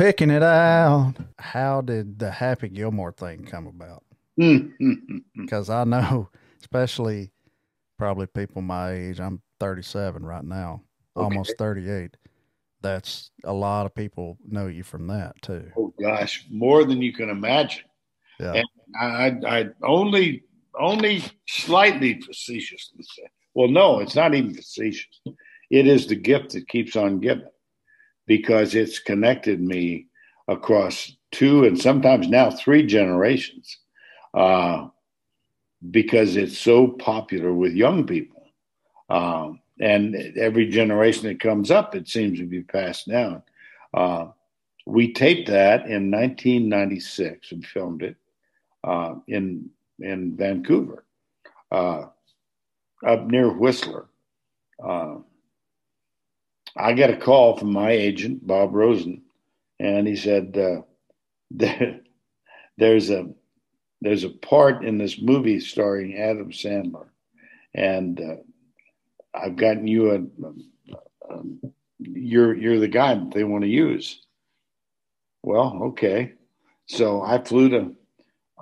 picking it out. How did the Happy Gilmore thing come about? Mm, mm, mm, because I know, especially probably people my age, I'm 37 right now, okay. almost 38. That's a lot of people know you from that too. Oh gosh, more than you can imagine. Yeah. And I, I only, only slightly facetiously say, well, no, it's not even facetious. It is the gift that keeps on giving because it's connected me across two and sometimes now three generations uh, because it's so popular with young people. Um, and every generation that comes up, it seems to be passed down. Uh, we taped that in 1996 and filmed it uh, in in Vancouver, uh, up near Whistler. I got a call from my agent, Bob Rosen, and he said, uh, "There's a there's a part in this movie starring Adam Sandler, and uh, I've gotten you a, a, you're you're the guy that they want to use." Well, okay. So I flew to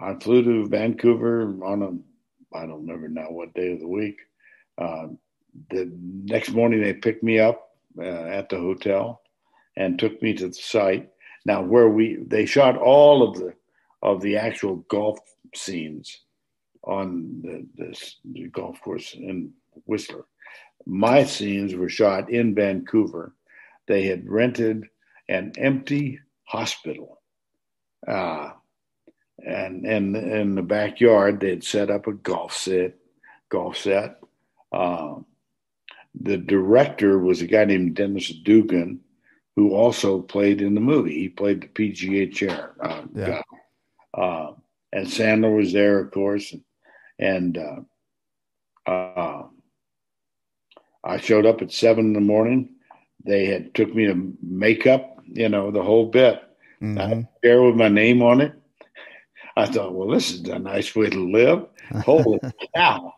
I flew to Vancouver on a I don't remember now what day of the week. Uh, the next morning they picked me up uh, at the hotel and took me to the site. Now where we they shot all of the of the actual golf scenes on the, this, the golf course in Whistler. My scenes were shot in Vancouver. They had rented an empty hospital. Uh, and and in the backyard they'd set up a golf set, golf set. Um, the director was a guy named Dennis Dugan, who also played in the movie. He played the PGA chair uh, yeah. guy. Uh, and Sandler was there, of course, and, and uh, uh, I showed up at seven in the morning. They had took me to makeup, you know, the whole bit. Mm-hmm. I had a chair with my name on it. I thought, well, this is a nice way to live. Holy cow!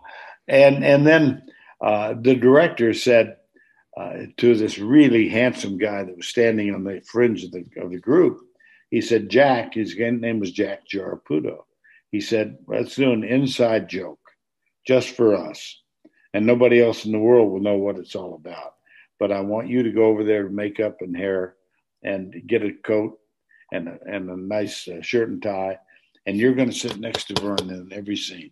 And and then uh, the director said uh, to this really handsome guy that was standing on the fringe of the of the group, he said, Jack, his name was Jack Giarraputo. He said, let's do an inside joke just for us. And nobody else in the world will know what it's all about. But I want you to go over there, to makeup and hair, and get a coat and a, and a nice uh, shirt and tie. And you're going to sit next to Verne in every scene.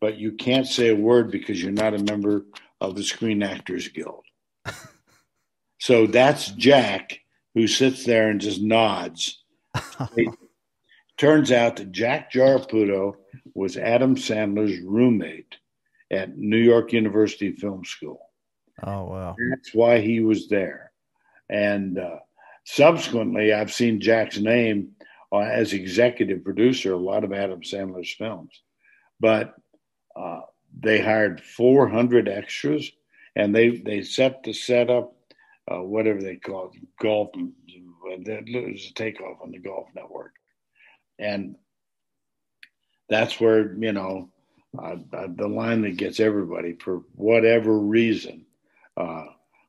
But you can't say a word because you're not a member of the Screen Actors Guild. so that's Jack who sits there and just nods. it turns out that Jack Giarraputo was Adam Sandler's roommate at New York University Film School. Oh, wow. That's why he was there. And uh, subsequently, I've seen Jack's name uh, as executive producer a lot of Adam Sandler's films. But uh, they hired 400 extras and they, they set the setup uh, whatever they call it, golf. It was a takeoff on the Golf Network, and that's where you know uh, the line that gets everybody for whatever reason. Uh,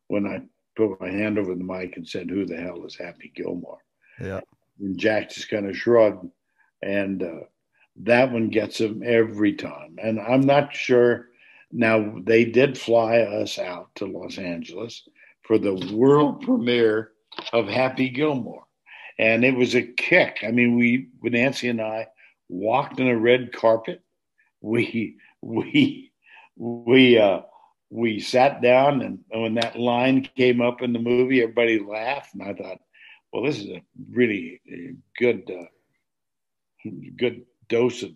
when I put my hand over the mic and said, "Who the hell is Happy Gilmore?" Yeah, and Jack just kind of shrugged, and uh, that one gets him every time. And I'm not sure. Now they did fly us out to Los Angeles for the world premiere of Happy Gilmore. And it was a kick. I mean, we, Nancy and I, walked on a red carpet. We, we, we, uh, we sat down, and when that line came up in the movie, everybody laughed, and I thought, well, this is a really good, uh, good dose of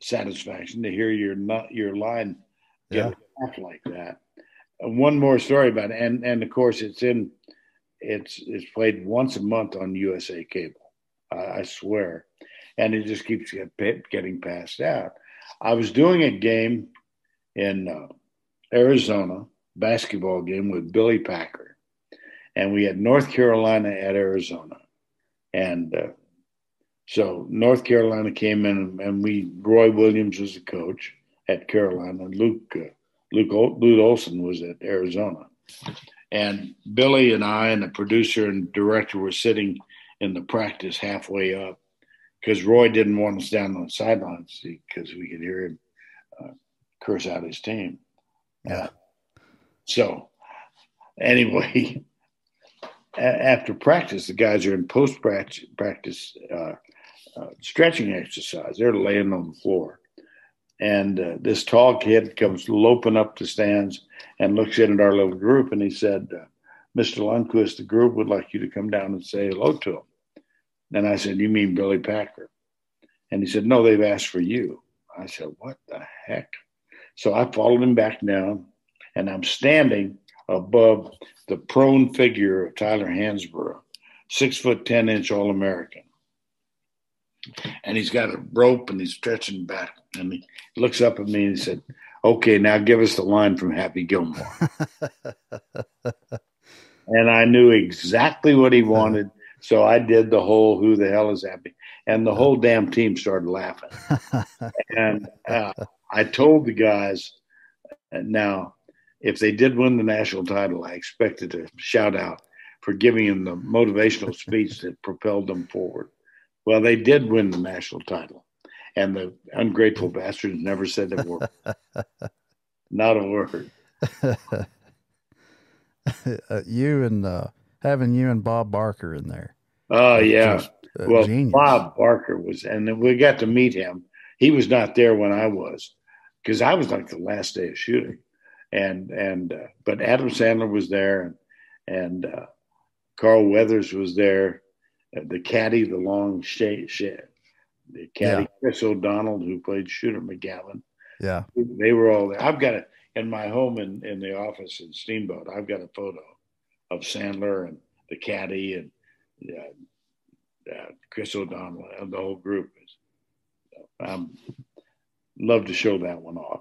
satisfaction to hear your not your line get yeah. like that one more story about it, and and of course it's in it's it's played once a month on USA Cable. I, I swear, and it just keeps get, getting passed out. I was doing a game in uh, Arizona, basketball game with Billy Packer, and we had North Carolina at Arizona, and uh, so North Carolina came in, and we Roy Williams was the coach at Carolina, Luke. Uh, Luke, Lute Olson was at Arizona. And Billy and I and the producer and director were sitting in the practice halfway up because Roy didn't want us down on the sidelines because we could hear him uh, curse out his team. Yeah. Uh, so, anyway, after practice, the guys are in post practice uh, uh, stretching exercise. They're laying on the floor. And uh, this tall kid comes loping up the stands and looks in at our little group and he said, uh, Mr. Lundquist, the group would like you to come down and say hello to him. And I said, You mean Billy Packer? And he said, No, they've asked for you. I said, What the heck? So I followed him back down and I'm standing above the prone figure of Tyler Hansbrough, six foot 10 inch All American. And he's got a rope and he's stretching back. And he looks up at me and he said, Okay, now give us the line from Happy Gilmore. and I knew exactly what he wanted. So I did the whole who the hell is happy? And the whole damn team started laughing. and uh, I told the guys, now, if they did win the national title, I expected to shout out for giving them the motivational speech that propelled them forward. Well, they did win the national title, and the ungrateful bastards never said a word. Not a word. uh, you and uh, having you and Bob Barker in there. Oh yeah. Just, uh, well, genius. Bob Barker was, and we got to meet him. He was not there when I was, because I was like the last day of shooting and and uh, but Adam Sandler was there, and and uh, Carl Weathers was there, uh, the caddy, the long shade, shade the caddy, yeah. Chris O'Donnell, who played Shooter McGavin. Yeah, they were all there. I've got it in my home in in the office in Steamboat. I've got a photo of Sandler and the caddy and uh, Chris O'Donnell and the whole group. I'm love to show that one off.